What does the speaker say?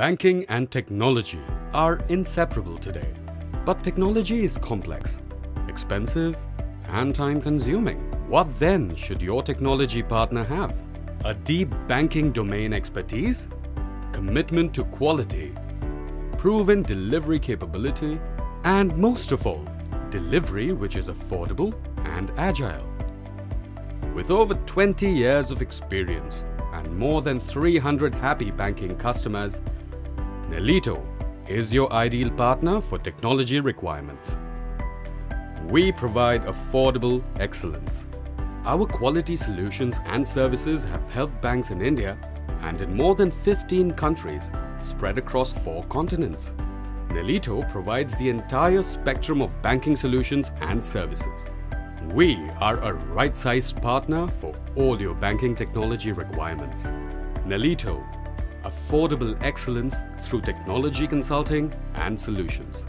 Banking and technology are inseparable today. But technology is complex, expensive, and time consuming. What then should your technology partner have? A deep banking domain expertise? Commitment to quality? Proven delivery capability? And most of all, delivery which is affordable and agile. With over 20 years of experience and more than 300 happy banking customers, Nelito is your ideal partner for technology requirements. We provide affordable excellence. Our quality solutions and services have helped banks in India and in more than 15 countries spread across four continents. Nelito provides the entire spectrum of banking solutions and services. We are a right-sized partner for all your banking technology requirements. Nelito, affordable excellence through technology consulting and solutions.